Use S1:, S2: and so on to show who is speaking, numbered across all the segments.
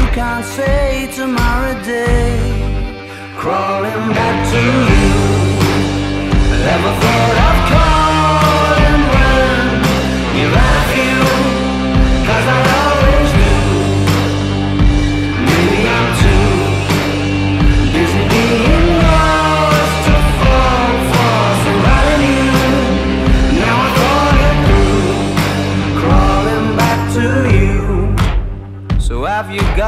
S1: you can't say tomorrow day. Crawling back to you. Never thought of calling when you're out of you. Cause I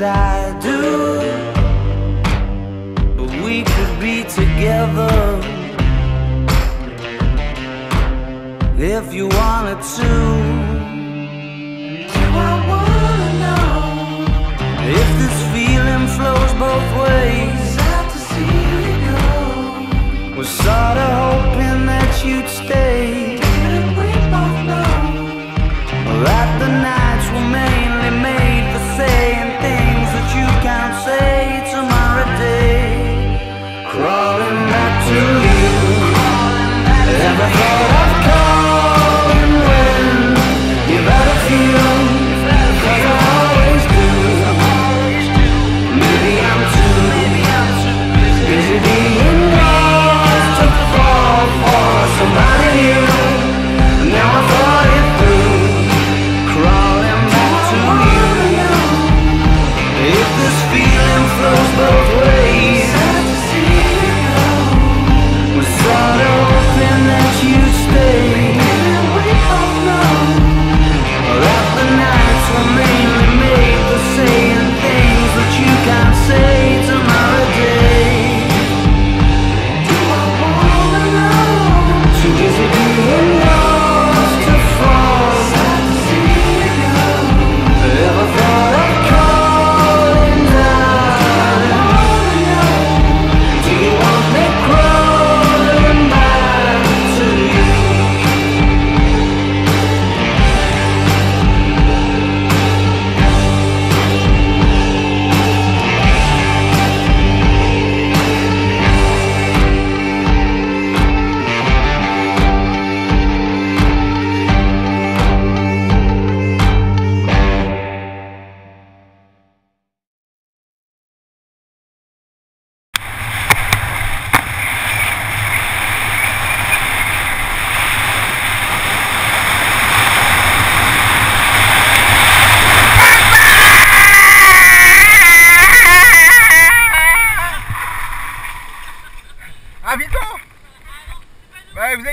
S1: as I do. We could be together if you wanted to. Do I wanna know if this feeling flows both ways? Sad to see you go. Was sorta hoping that you'd stay.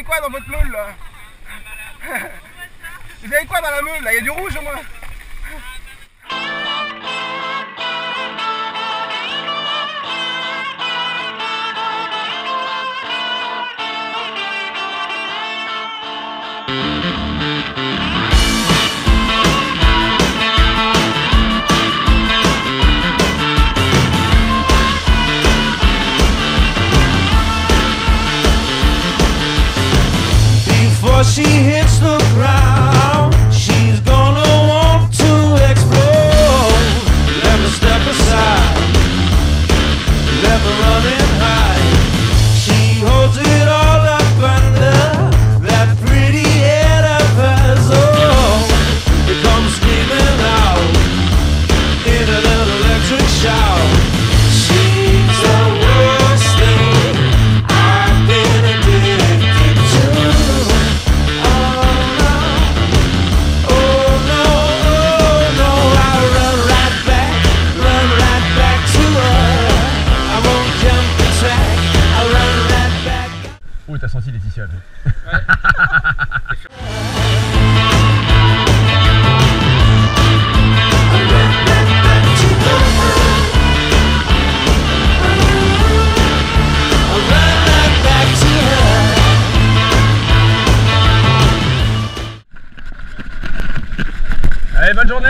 S2: Quoi dans votre meule là? Vous avez quoi dans la meule là? Il y a du rouge au moins
S3: Before she hits t'as senti Laetitia. Ouais. Allez, bonne journée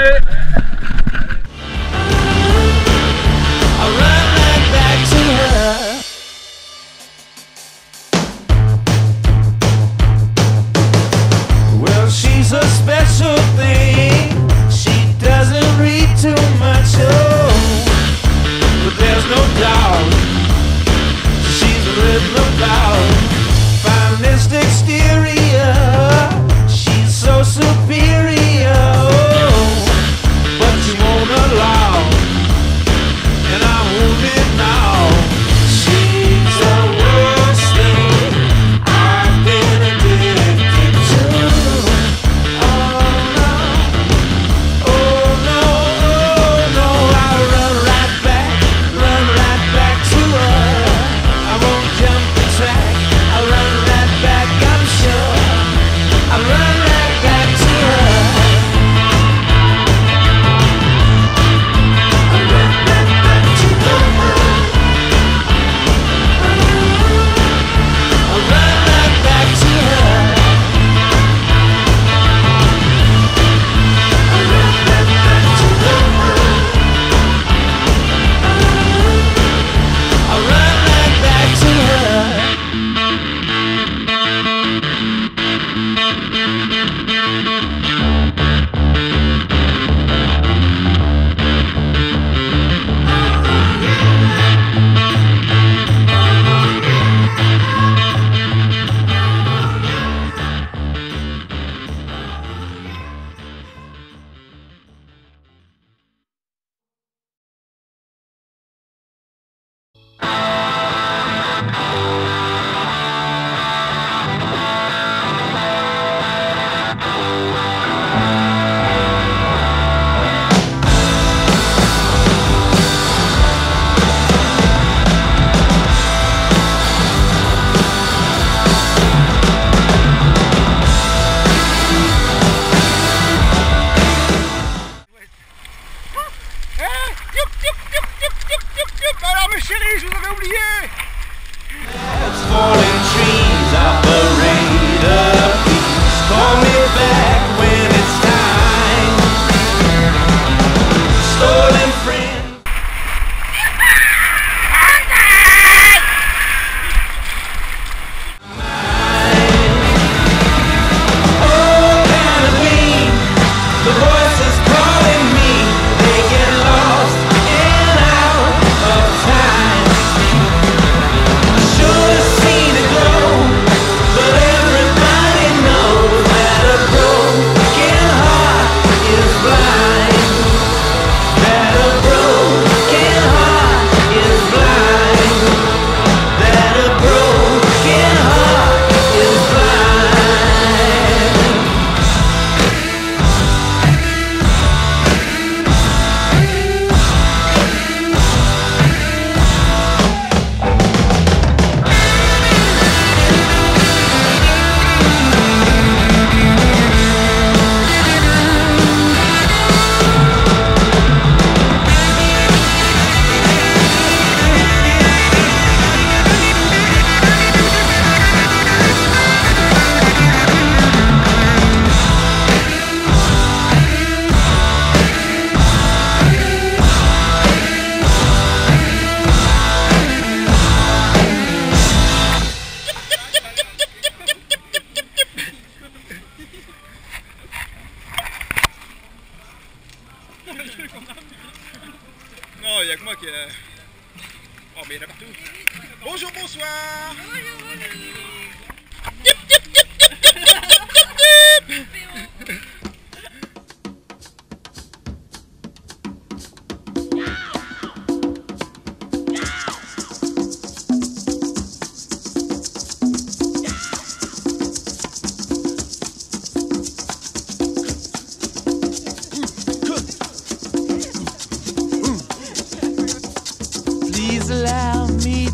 S2: shitties with an. Let's fall
S1: in trees up the radar.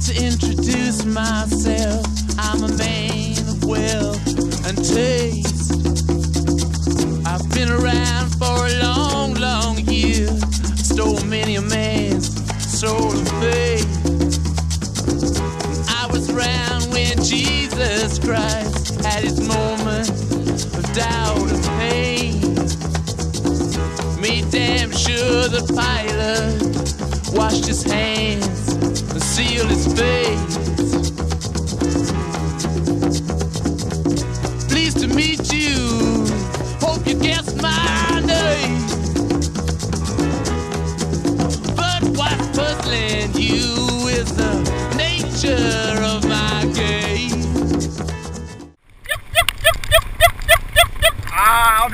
S1: to introduce myself. I'm a man of
S3: wealth and taste. I've been around for a long, long year. Stole many a man's soul of faith. I was around when Jesus Christ had his moment of doubt and pain. Made damn sure the Pilate washed his hands and face. Pleased to meet you. Hope you guessed my name. But what's puzzling you is the nature of my game.
S2: Ah,